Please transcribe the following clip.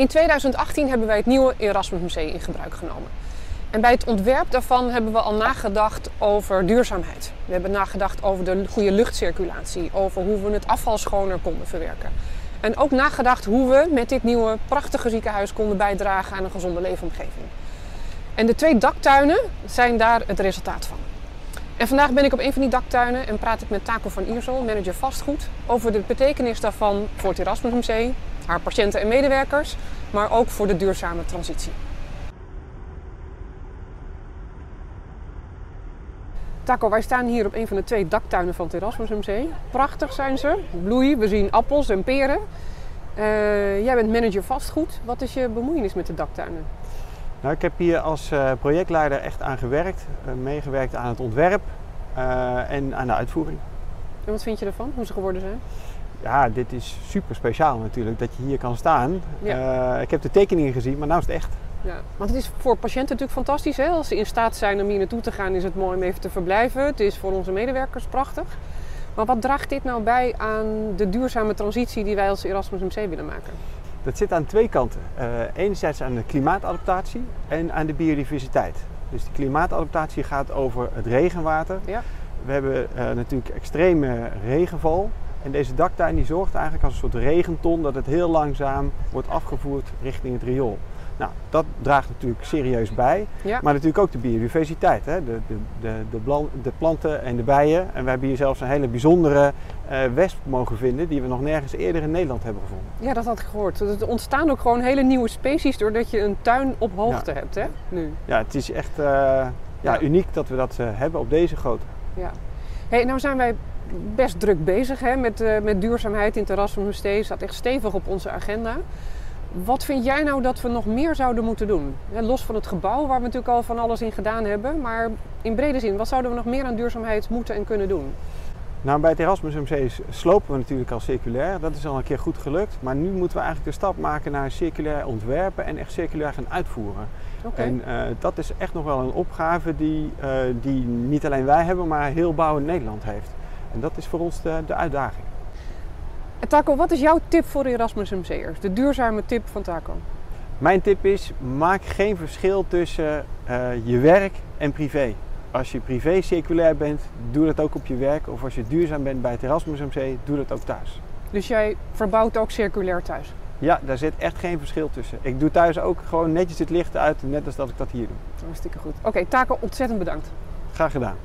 In 2018 hebben wij het nieuwe Erasmus Museum in gebruik genomen. En bij het ontwerp daarvan hebben we al nagedacht over duurzaamheid. We hebben nagedacht over de goede luchtcirculatie, over hoe we het afval schoner konden verwerken. En ook nagedacht hoe we met dit nieuwe prachtige ziekenhuis konden bijdragen aan een gezonde leefomgeving. En de twee daktuinen zijn daar het resultaat van. En vandaag ben ik op een van die daktuinen en praat ik met Taco van Iersel, manager vastgoed, over de betekenis daarvan voor het Erasmus Museum, haar patiënten en medewerkers, maar ook voor de duurzame transitie. Taco, wij staan hier op een van de twee daktuinen van het Erasmus Museum. Prachtig zijn ze, bloei, we zien appels en peren. Uh, jij bent manager vastgoed. Wat is je bemoeienis met de daktuinen? Nou, ik heb hier als uh, projectleider echt aan gewerkt, uh, meegewerkt aan het ontwerp en aan de uitvoering. En wat vind je ervan, hoe ze geworden zijn? Ja, dit is super speciaal natuurlijk dat je hier kan staan. Ja. ik heb de tekeningen gezien, maar nu is het echt. Ja, want het is voor patiënten natuurlijk fantastisch. Hè? Als ze in staat zijn om hier naartoe te gaan, is het mooi om even te verblijven. Het is voor onze medewerkers prachtig. Maar wat draagt dit nou bij aan de duurzame transitie die wij als Erasmus MC willen maken? Dat zit aan twee kanten. Uh, enerzijds aan de klimaatadaptatie en aan de biodiversiteit. Dus de klimaatadaptatie gaat over het regenwater. Ja. We hebben uh, natuurlijk extreme regenval. En deze daktuin die zorgt eigenlijk als een soort regenton dat het heel langzaam wordt afgevoerd richting het riool. Nou, dat draagt natuurlijk serieus bij. Maar natuurlijk ook de biodiversiteit. Hè? De, de, de, de, de, planten en de bijen. En we hebben hier zelfs een hele bijzondere uh, wesp mogen vinden die we nog nergens eerder in Nederland hebben gevonden. Ja, dat had ik gehoord. Er ontstaan ook gewoon hele nieuwe species doordat je een tuin op hoogte hebt hè? nu. Ja, het is echt uh, ja, ja, uniek dat we dat uh, hebben op deze grootte. Ja. Hey, nou zijn wij best druk bezig hè, met, met duurzaamheid in Terras van Hustee. staat echt stevig op onze agenda. Wat vind jij nou dat we nog meer zouden moeten doen? los van het gebouw, waar we natuurlijk al van alles in gedaan hebben. Maar in brede zin, wat zouden we nog meer aan duurzaamheid moeten en kunnen doen? Nou, bij het Erasmus MC slopen we natuurlijk al circulair. Dat is al een keer goed gelukt. Maar nu moeten we eigenlijk de stap maken naar circulair ontwerpen en echt circulair gaan uitvoeren. Okay. En uh, dat is echt nog wel een opgave die, uh, die niet alleen wij hebben, maar heel bouw in Nederland heeft. En dat is voor ons de, de uitdaging. En Taco, wat is jouw tip voor Erasmus MC'ers? De duurzame tip van Taco? Mijn tip is, maak geen verschil tussen uh, je werk en privé. Als je privé circulair bent, doe dat ook op je werk. Of als je duurzaam bent bij het Erasmus MC, doe dat ook thuis. Dus jij verbouwt ook circulair thuis? Ja, daar zit echt geen verschil tussen. Ik doe thuis ook gewoon netjes het licht uit, net als dat ik dat hier doe. Hartstikke goed. Oké, okay, Taco, ontzettend bedankt. Graag gedaan.